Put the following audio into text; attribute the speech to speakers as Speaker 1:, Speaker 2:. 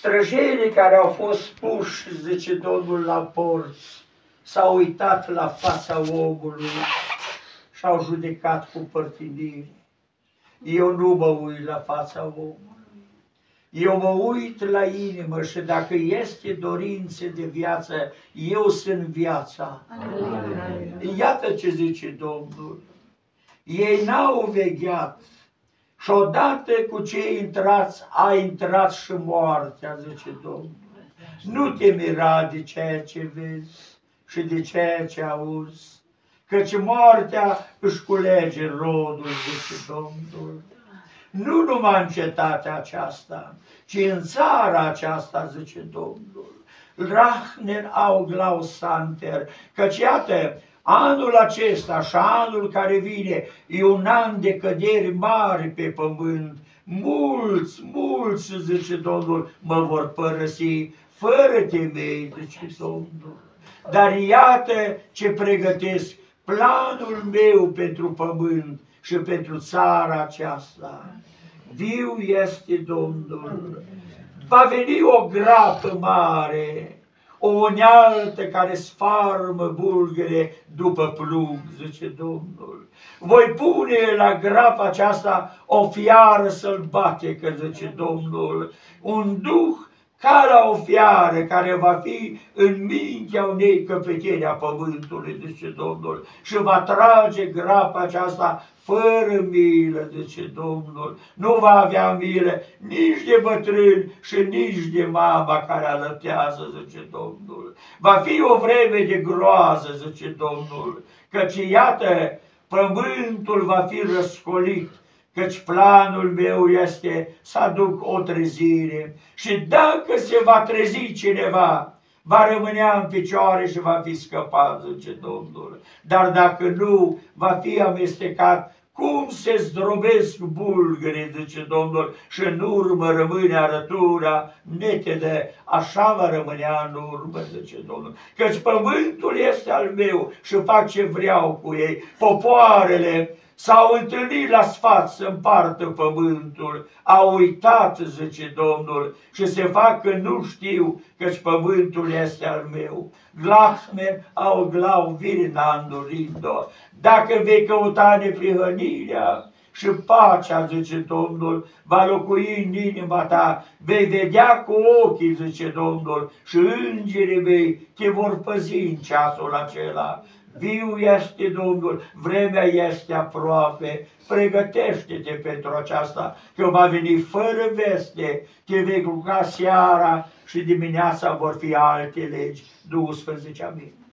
Speaker 1: Străjerii care au fost puși, zice Domnul, la porți, s-au uitat la fața omului și au judecat cu părtinire. Eu nu mă uit la fața omului. Eu mă uit la inimă și dacă este dorințe de viață, eu sunt viața. Amin. Iată ce zice Domnul. Ei n-au vegheat și șodată cu cei intrați, a intrat și moartea, zice Domnul. Nu te mira de ceea ce vezi și de ceea ce auzi, căci moartea își culege rodul, zice Domnul. Nu numai în cetatea aceasta, ci în țara aceasta, zice Domnul. Rachner au glausanter, căci iată, Anul acesta și anul care vine e un an de căderi mari pe pământ. Mulți, mulți, zice Domnul, mă vor părăsi fără temei, zice Domnul. Dar iată ce pregătesc planul meu pentru pământ și pentru țara aceasta. Viu este Domnul. Va veni o grapă mare o unealtă care sfarmă bulgăre după plug, zice Domnul. Voi pune la grapa aceasta o fiară sălbatică, zice Domnul, un duh ca la o fiară care va fi în mintea unei căpeteni a pământului, zice Domnul, și va trage grapa aceasta fără milă, zice Domnul. Nu va avea milă nici de bătrâni și nici de mama care alătează, zice Domnul. Va fi o vreme de groază, zice Domnul, căci iată, pământul va fi răscolit căci planul meu este să aduc o trezire și dacă se va trezi cineva, va rămânea în picioare și va fi scăpat, zice Domnul. Dar dacă nu, va fi amestecat cum se zdrobesc bulgării, zice Domnul, și în urmă rămâne arătura netede, așa va rămânea în urmă, zice Domnul. Căci pământul este al meu și fac ce vreau cu ei. Popoarele S-au întâlnit la sfat să împartă pământul, au uitat, zice Domnul, și se fac că nu știu, căci pământul este al meu. Glahme au glau virinandurindo. Dacă vei căuta neprihănirea și pacea, zice Domnul, va locui în inima ta, vei vedea cu ochii, zice Domnul, și îngerii vei te vor păzi în ceasul acela. Viu este Domnul, vremea este aproape, pregătește-te pentru aceasta, că va veni fără veste, te vei ruga seara și dimineața vor fi alte legi. 12 amin.